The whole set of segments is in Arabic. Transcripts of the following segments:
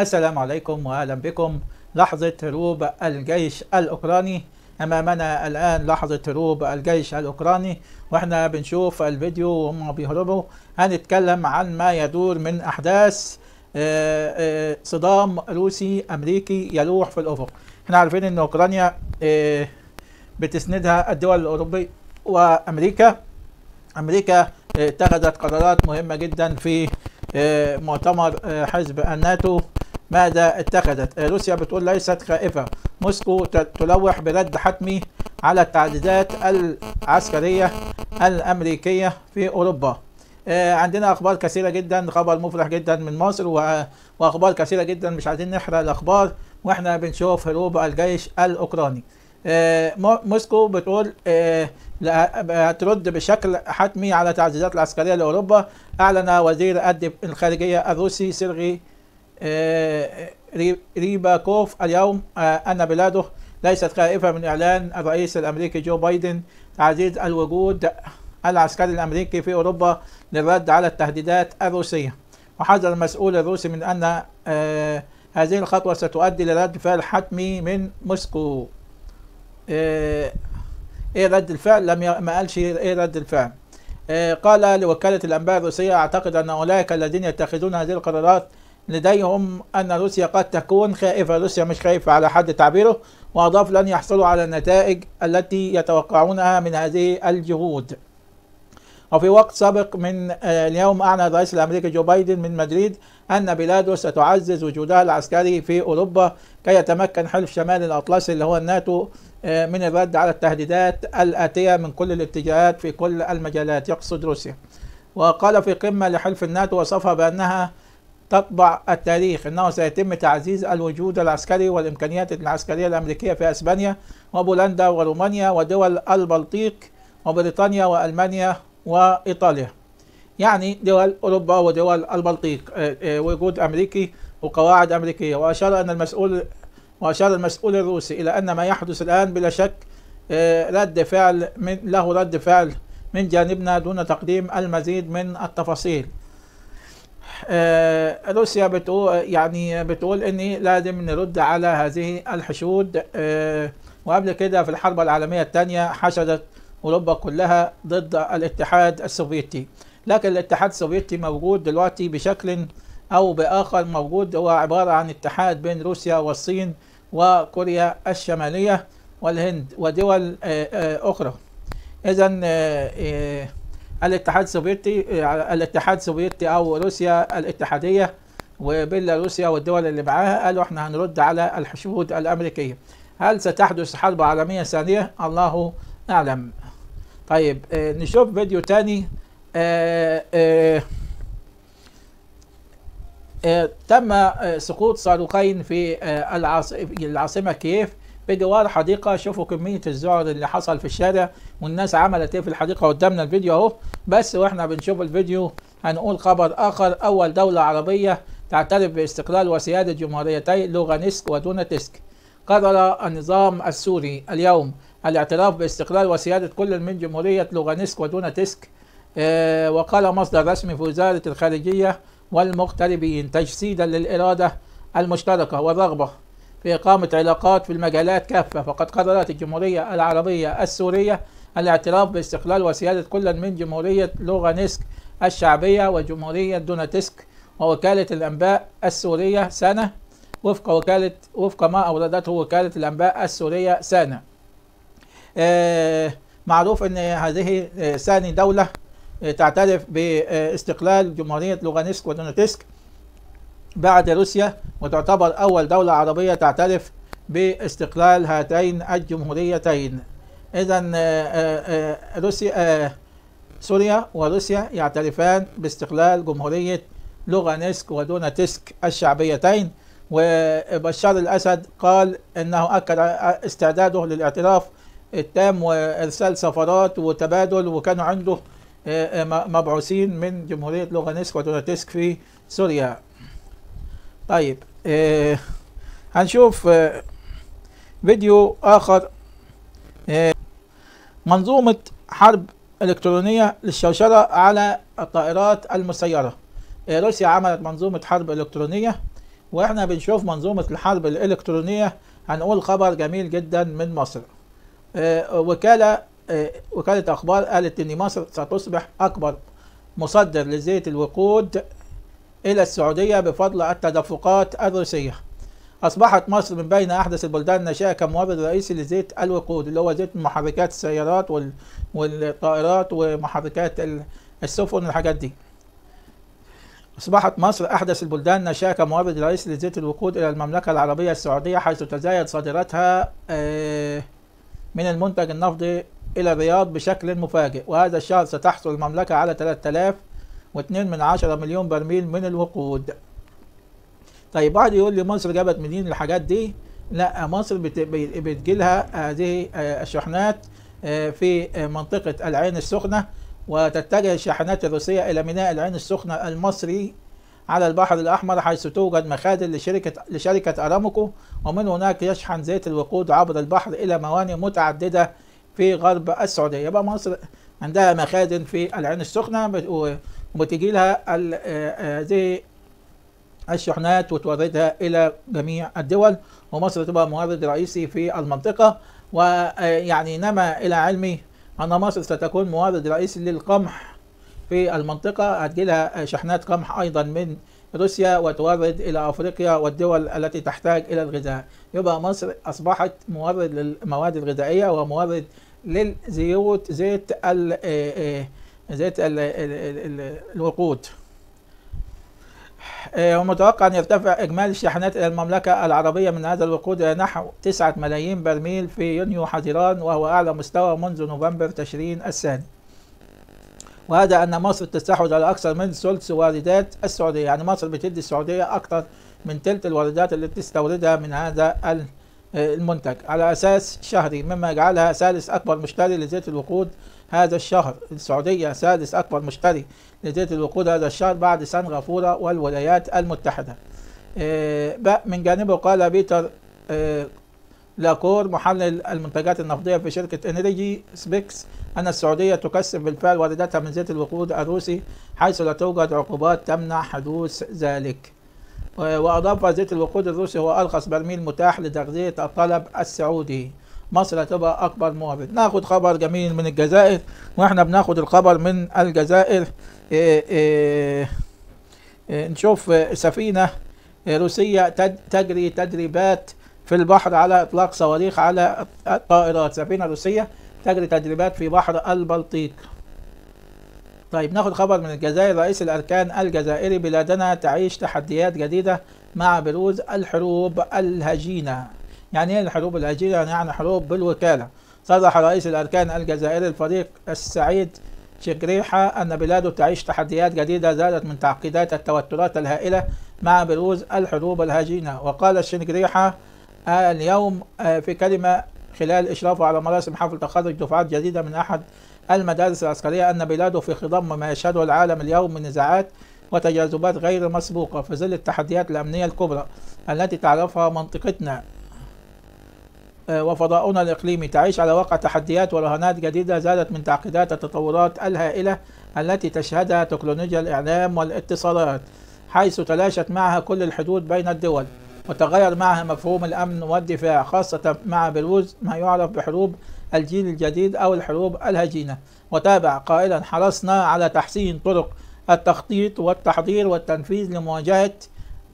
السلام عليكم وأهلا بكم. لحظة هروب الجيش الأوكراني. أمامنا الآن لحظة هروب الجيش الأوكراني. وإحنا بنشوف الفيديو وهم بيهربوا. هنتكلم عن ما يدور من أحداث آه، آه، صدام روسي أمريكي يلوح في الأفق. إحنا عارفين إن أوكرانيا آه، بتسندها الدول الأوروبية وأمريكا. أمريكا اتخذت قرارات مهمة جدا في مؤتمر حزب الناتو. ماذا اتخذت؟ آه، روسيا بتقول ليست خائفة. موسكو تلوح برد حتمي على التعديلات العسكرية الأمريكية في أوروبا. آه، عندنا أخبار كثيرة جدا خبر مفرح جدا من مصر و- وأخبار كثيرة جدا مش عايزين نحرق الأخبار وإحنا بنشوف هروب الجيش الأوكراني. آه، مو- موسكو بتقول هترد بشكل حتمي على التعزيزات العسكرية لأوروبا. أعلن نائب وزير الخارجية الروسي سيرغي ريابكوف اليوم آه، أن بلاده ليست خائفة من إعلان الرئيس الأمريكي جو بايدن تعزيز الوجود العسكري الأمريكي في أوروبا للرد على التهديدات الروسية. وحذر المسؤول الروسي من أن آه، هذه الخطوة ستؤدي لرد فعل حتمي من موسكو. آه، إيه رد الفعل؟ لم. ما قالش إيه رد الفعل. آه، قال لوكالة الأنباء الروسية أعتقد أن أولئك الذين يتخذون هذه القرارات لديهم أن روسيا قد تكون خائفة روسيا مش خايفة على حد تعبيره وأضاف لن يحصلوا على النتائج التي يتوقعونها من هذه الجهود. وفي وقت سابق من آه، اليوم أعلن الرئيس الأمريكي جو بايدن من مدريد أن بلاده ستعزز وجودها العسكري في أوروبا كي يتمكن حلف شمال الأطلسي اللي هو الناتو آه، من الرد على التهديدات الآتية من كل الاتجاهات في كل المجالات يقصد روسيا. وقال في قمة لحلف الناتو وصفها بأنها تطبع التاريخ. أنه سيتم تعزيز الوجود العسكري والإمكانيات العسكرية الأمريكية في أسبانيا وبولندا ورومانيا ودول البلطيق وبريطانيا وألمانيا وإيطاليا. يعني دول أوروبا ودول البلطيق. آه، آه، وجود أمريكي وقواعد أمريكية. وأشار أن المسؤول وأشار المسؤول الروسي إلى أن ما يحدث الآن بلا شك آه، رد فعل من له رد فعل من جانبنا دون تقديم المزيد من التفاصيل. روسيا بتقول يعني بتقول إني لازم نرد على هذه الحشود. آه، وقبل كده في الحرب العالمية الثانية حشدت أوروبا كلها ضد الاتحاد السوفيتي. لكن الاتحاد السوفيتي موجود دلوقتي بشكل أو بآخر موجود. هو عبارة عن اتحاد بين روسيا والصين وكوريا الشمالية والهند ودول آه، آه، أخرى. اذا الاتحاد السوفيتي آه، الاتحاد السوفيتي أو روسيا الاتحادية وبيلاروسيا والدول اللي معاها قالوا إحنا هنرد على الحشود الأمريكية. هل ستحدث حرب عالمية ثانية؟ الله أعلم. طيب آه، نشوف فيديو تاني. آه، تم سقوط صاروخين في العاص- في العاصمة كييف. بجوار حديقة. شوفوا كمية الذعر اللي حصل في الشارع. والناس عملت إيه في الحديقة؟ قدامنا الفيديو أهو. بس وإحنا بنشوف الفيديو هنقول خبر آخر. أول دولة عربية تعترف باستقلال وسيادة جمهوريتي لوغانسك ودونتسك قرر النظام السوري اليوم الاعتراف باستقلال وسيادة كل من جمهورية لوغانسك ودونتسك آه، وقال مصدر رسمي في وزارة الخارجية والمغتربين تجسيدا للإرادة المشتركة والرغبة في إقامة علاقات في المجالات كافة فقد قررت الجمهورية العربية السورية الاعتراف باستقلال وسيادة كل من جمهورية لوغانسك الشعبية وجمهورية دونتسك ووكالة الأنباء السورية سنة وفق وكالة وفق ما أوردته وكالة الأنباء السورية سنة آه، معروف أن هذه آه، ثاني دولة آه، تعترف باستقلال جمهورية لوغانسك ودونتسك بعد روسيا وتعتبر أول دولة عربية تعترف باستقلال هاتين الجمهوريتين. إذا روسيا آه، سوريا وروسيا يعترفان باستقلال جمهورية لوغانسك ودونتسك الشعبيتين. وبشار الأسد قال أنه أكد استعداده للاعتراف التام وإرسال سفارات وتبادل وكانوا عنده آه، آه، مبعوثين من جمهورية لوغانسك ودونتسك في سوريا. طيب آه هنشوف آه فيديو آخر آه منظومة حرب إلكترونية للشوشرة على الطائرات المسيرة. آه روسيا عملت منظومة حرب إلكترونية وإحنا بنشوف منظومة الحرب الإلكترونية. هنقول خبر جميل جدا من مصر. آه، وكالة آه، وكالة أخبار قالت إن مصر ستصبح أكبر مصدر لزيت الوقود إلى السعودية بفضل التدفقات الروسية. أصبحت مصر من بين أحدث البلدان الناشئة كمورد رئيسي لزيت الوقود اللي هو زيت محركات السيارات والطائرات ومحركات السفن والحاجات دي. أصبحت مصر أحدث البلدان نشأة كمورد رئيسي لزيت الوقود إلى المملكة العربية السعودية حيث تزايد صادراتها آه، من المنتج النفطي إلى الرياض بشكل مفاجئ. وهذا الشهر ستحصل المملكة على 3000 و2 مليون برميل من الوقود. طيب واحد يقول لي مصر جابت منين الحاجات دي؟ لا مصر بتجيلها هذه آه، الشحنات آه، في منطقة العين السخنة وتتجه الشاحنات الروسية إلى ميناء العين السخنة المصري على البحر الأحمر حيث توجد مخادن لشركة لشركة أرامكو ومن هناك يشحن زيت الوقود عبر البحر إلى موانئ متعددة في غرب السعودية. يبقى مصر عندها مخادن في العين السخنة وبتجي لها ال- آه، هذه الشحنات وتوردها إلى جميع الدول. ومصر تبقى مورد رئيسي في المنطقة. ويعني نما إلى علمي أن مصر ستكون مورد رئيسي للقمح في المنطقة. هتجيلها شحنات قمح أيضا من روسيا وتورد إلى أفريقيا والدول التي تحتاج إلى الغذاء. يبقى مصر أصبحت مورد للمواد الغذائية ومورد للزيوت زيت آه، آه، زيت ال- ال- ال- الوقود. آه، ومتوقع أن يرتفع إجمالي الشاحنات إلى المملكة العربية من هذا الوقود إلى نحو 9 ملايين برميل في يونيو حزيران وهو أعلى مستوى منذ نوفمبر تشرين الثاني. وهذا أن مصر تستحوذ على أكثر من ثلث واردات السعودية. يعني مصر بتدي السعودية أكثر من ثلث الواردات اللي تستوردها من هذا ال- المنتج. على أساس شهري مما يجعلها ثالث أكبر مشتري لزيت الوقود هذا الشهر. السعودية ثالث أكبر مشتري لزيت الوقود هذا الشهر بعد سنغافورة والولايات المتحدة. آه، من جانبه قال بيتر آه، لاكور محلل المنتجات النفطية في شركة إنرجي أسبكتس أن السعودية تكثف بالفعل وارداتها من زيت الوقود الروسي حيث لا توجد عقوبات تمنع حدوث ذلك. وأضاف زيت الوقود الروسي هو أرخص برميل متاح لتغذية الطلب السعودي. مصر هتبقى أكبر مورد ناخد خبر جميل من الجزائر وإحنا بناخد الخبر من الجزائر. إيه إيه إيه نشوف سفينة روسية تد- تجري تدريبات في البحر على إطلاق صواريخ على الطائرات سفينة روسية تجري تدريبات في بحر البلطيق. طيب ناخد خبر من الجزائر. رئيس الأركان الجزائري بلادنا تعيش تحديات جديدة مع بروز الحروب الهجينة. يعني إيه الحروب الهجينة يعني حروب بالوكالة. صرح رئيس الأركان الجزائري الفريق السعيد شكريحة أن بلاده تعيش تحديات جديدة زادت من تعقيدات التوترات الهائلة مع بروز الحروب الهجينة. وقال الشنقريحة آه، اليوم آه، في كلمة خلال إشرافه على مراسم حفل تخرج دفعات جديدة من أحد المدارس العسكرية أن بلاده في خضم ما يشهده العالم اليوم من نزاعات وتجاذبات غير مسبوقة في ظل التحديات الأمنية الكبرى التي تعرفها منطقتنا. وفضاؤنا الإقليمي تعيش على واقع تحديات ورهانات جديدة زادت من تعقيدات التطورات الهائلة التي تشهدها تكنولوجيا الإعلام والاتصالات حيث تلاشت معها كل الحدود بين الدول وتغير معها مفهوم الأمن والدفاع خاصة مع بروز ما يعرف بحروب الجيل الجديد أو الحروب الهجينة. وتابع قائلا حرصنا على تحسين طرق التخطيط والتحضير والتنفيذ لمواجهة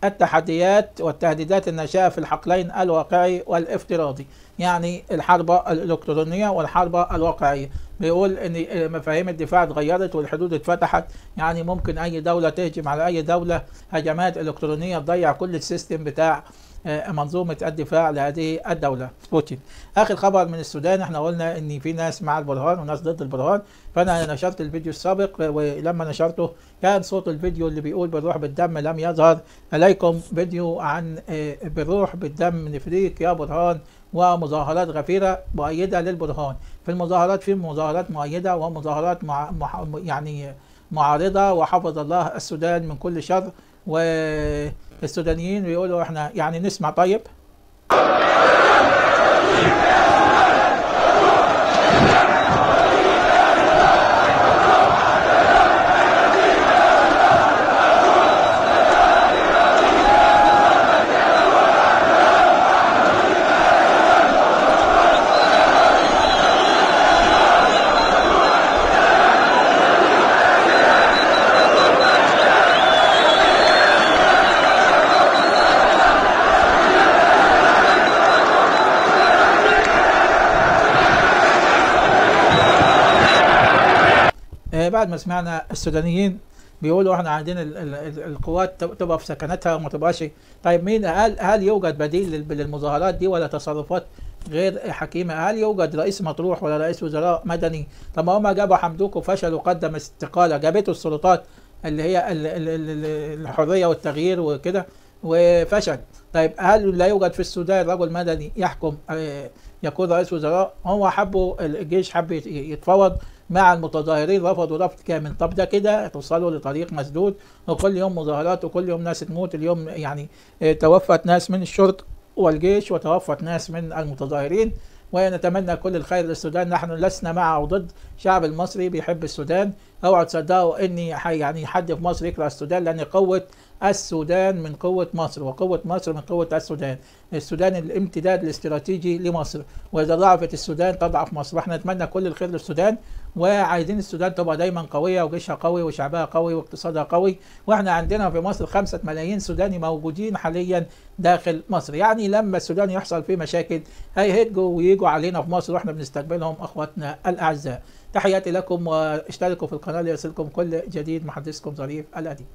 التحديات والتهديدات الناشئة في الحقلين الواقعي والافتراضي يعني الحرب الإلكترونية والحرب الواقعية. بيقول إن مفاهيم الدفاع اتغيرت والحدود اتفتحت يعني ممكن أي دولة تهجم على أي دولة هجمات إلكترونية تضيع كل السيستم بتاع آه، منظومة الدفاع لهذه الدولة. بوتين. آخر خبر من السودان إحنا قلنا إن في ناس مع البرهان وناس ضد البرهان. فأنا نشرت الفيديو السابق ولما نشرته كان صوت الفيديو اللي بيقول بالروح بالدم لم يظهر. عليكم فيديو عن آه، بالروح بالدم نفديك يا برهان ومظاهرات غفيرة مؤيدة للبرهان. في المظاهرات في مظاهرات مؤيدة ومظاهرات مع يعني معارضة وحفظ الله السودان من كل شر. والسودانيين بيقولوا إحنا يعني نسمع طيب؟ وبعد ما سمعنا السودانيين بيقولوا إحنا ال- القوات تب- تبقى في سكنتها وما تبقاش. طيب مين؟ هل هل يوجد بديل لل- للمظاهرات دي ولا تصرفات غير حكيمة؟ هل يوجد رئيس مطروح ولا رئيس وزراء مدني؟ طب ما هم جابوا حمدوك وفشل وقدم استقالة جابته السلطات اللي هي ال- ال- ال- ال- الحرية والتغيير وكده وفشل. طيب هل لا يوجد في السودان رجل مدني يحكم آه، يكون رئيس وزراء؟ هو حبوا الجيش حب يت- يتفاوض. مع المتظاهرين رفضوا رفض كامل. طب ده كده توصلوا لطريق مسدود وكل يوم مظاهرات وكل يوم ناس تموت اليوم يعني آه، توفت ناس من الشرطة والجيش وتوفت ناس من المتظاهرين. ونتمنى كل الخير للسودان. نحن لسنا مع أو ضد الشعب المصري بيحب السودان. اوعوا تصدقوا إني يعني حد في مصر يكره السودان لأن قوة السودان من قوة مصر وقوة مصر من قوة السودان. السودان الامتداد الاستراتيجي لمصر. وإذا ضعفت السودان تضعف مصر. وإحنا نتمنى كل الخير للسودان. وعايزين السودان تبقى دايما قوية وجيشها قوي وشعبها قوي واقتصادها قوي. وإحنا عندنا في مصر خمسة ملايين سوداني موجودين حاليا داخل مصر. يعني لما السودان يحصل فيه مشاكل هيهجوا ويجوا علينا في مصر وإحنا بنستقبلهم أخواتنا الأعزاء. تحياتي لكم واشتركوا في القناة ليصلكم كل جديد. محدثكم ظريف الأديب.